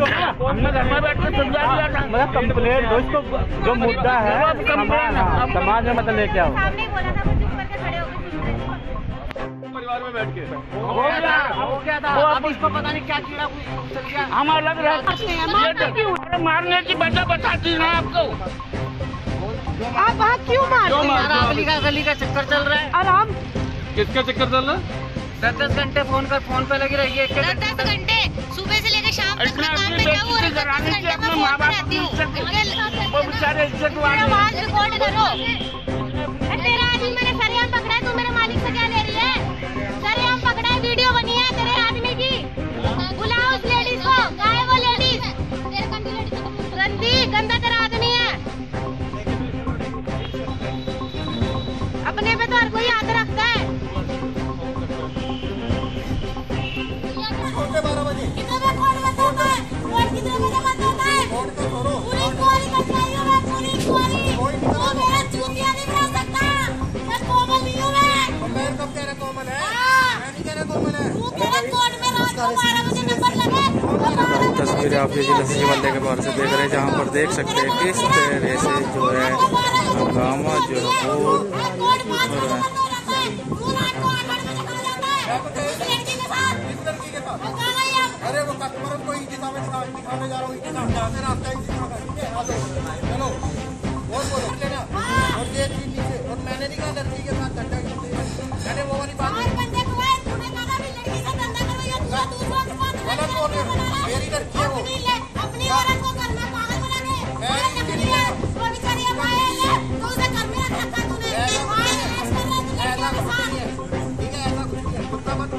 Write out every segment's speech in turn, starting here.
मतलब कम्प्लेट दोस्तों जो मुद्दा है समाज में मतलब लेके आओ। परिवार में बैठ के। वो क्या था। अब इसको पता नहीं क्या कीड़ा हम अलग रहते मारने की बजा बताती है। आपको। आप वहाँ क्यों मार अगली का गली का चक्कर चल रहा है। आराम किसका चक्कर चल रहा है? दस दस घंटे फ़ोन कर फ़ोन पे लगी रही है दस दस घंटे सुबह से लेकर शाम तक સારે ઇજ્જત વાળી तस्वीरें आप ये लस्सी वाले के बाहर से देख रहे हैं जहाँ पर देख सकते हैं किस तरह से जो है हंगामा जो है वो जा रहा हूँ रास्ता ही। चलो और ये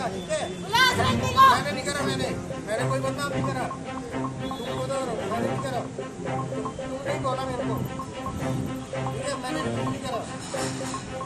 करा ठीक है मैंने। नहीं करा मैंने मैंने कोई बदनाम नहीं करा मैंने नहीं करा। तुम नहीं